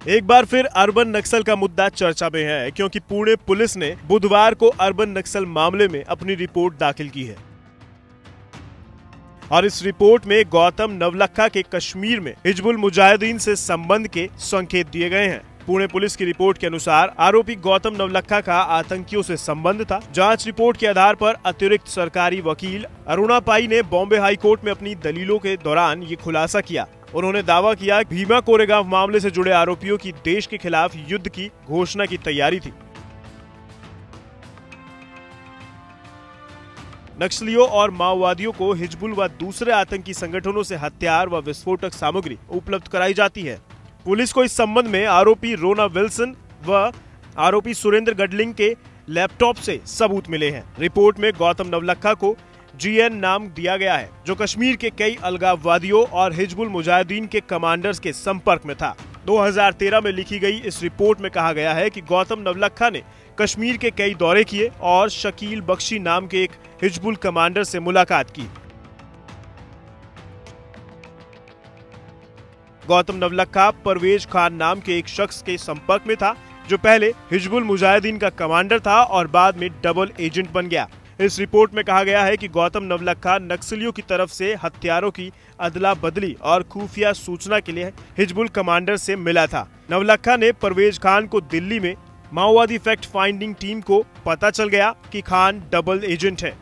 एक बार फिर अर्बन नक्सल का मुद्दा चर्चा में है, क्योंकि पुणे पुलिस ने बुधवार को अर्बन नक्सल मामले में अपनी रिपोर्ट दाखिल की है। और इस रिपोर्ट में गौतम नवलखा के कश्मीर में हिजबुल मुजाहिदीन से संबंध के संकेत दिए गए हैं। पुणे पुलिस की रिपोर्ट के अनुसार आरोपी गौतम नवलखा का आतंकियों से संबंध था। जाँच रिपोर्ट के आधार पर अतिरिक्त सरकारी वकील अरुणा पाई ने बॉम्बे हाईकोर्ट में अपनी दलीलों के दौरान ये खुलासा किया। उन्होंने दावा किया भीमा कोरेगांव मामले से जुड़े आरोपियों की देश के खिलाफ युद्ध की घोषणा की तैयारी थी। नक्सलियों और माओवादियों को हिजबुल व दूसरे आतंकी संगठनों से हथियार व विस्फोटक सामग्री उपलब्ध कराई जाती है। पुलिस को इस संबंध में आरोपी रोना विल्सन व आरोपी सुरेंद्र गडलिंग के लैपटॉप से सबूत मिले हैं। रिपोर्ट में गौतम नवलखा को जीएन नाम दिया गया है, जो कश्मीर के कई अलगाववादियों और हिजबुल मुजाहिदीन के कमांडर्स के संपर्क में था। 2013 में लिखी गई इस रिपोर्ट में कहा गया है कि गौतम नवलखा ने कश्मीर के कई दौरे किए और शकील बख्शी नाम के एक हिजबुल कमांडर से मुलाकात की। गौतम नवलखा परवेज खान नाम के एक शख्स के संपर्क में था, जो पहले हिजबुल मुजाहिदीन का कमांडर था और बाद में डबल एजेंट बन गया। इस रिपोर्ट में कहा गया है कि गौतम नवलखा नक्सलियों की तरफ़ से हथियारों की अदला बदली और खुफिया सूचना के लिए हिजबुल कमांडर से मिला था। नवलखा ने परवेज खान को दिल्ली में माओवादी फैक्ट फाइंडिंग टीम को पता चल गया कि खान डबल एजेंट है।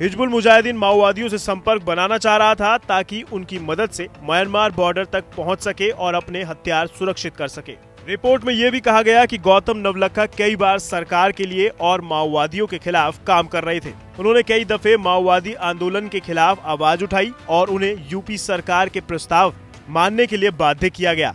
हिजबुल मुजाहिदीन माओवादियों से संपर्क बनाना चाह रहा था ताकि उनकी मदद से म्यांमार बॉर्डर तक पहुँच सके और अपने हथियार सुरक्षित कर सके। रिपोर्ट में यह भी कहा गया कि गौतम नवलखा कई बार सरकार के लिए और माओवादियों के खिलाफ काम कर रहे थे। उन्होंने कई दफे माओवादी आंदोलन के खिलाफ आवाज़ उठाई और उन्हें यूपी सरकार के प्रस्ताव मानने के लिए बाध्य किया गया।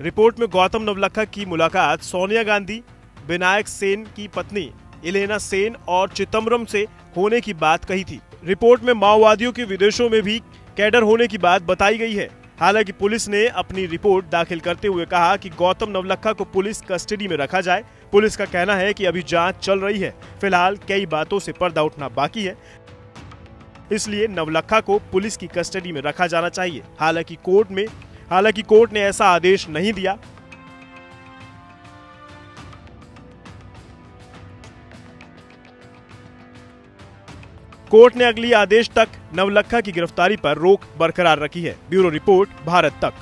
रिपोर्ट में गौतम नवलखा की मुलाकात सोनिया गांधी, विनायक सेन की पत्नी, इलेना सेन और चिदम्बरम से होने की बात कही थी। रिपोर्ट में माओवादियों के विदेशों में भी कैडर होने की बात बताई गई है। हालाँकि पुलिस ने अपनी रिपोर्ट दाखिल करते हुए कहा कि गौतम नवलखा को पुलिस कस्टडी में रखा जाए। पुलिस का कहना है कि अभी जाँच चल रही है। फ़िलहाल कई बातों से पर्दा उठना बाकी है। इसलिए नवलखा को पुलिस की कस्टडी में रखा जाना चाहिए। हालाँकि कोर्ट में हालाँकि कोर्ट ने ऐसा आदेश नहीं दिया। कोर्ट ने अगली आदेश तक नवलखा की गिरफ्तारी पर रोक बरकरार रखी है। ब्यूरो रिपोर्ट, भारत तक।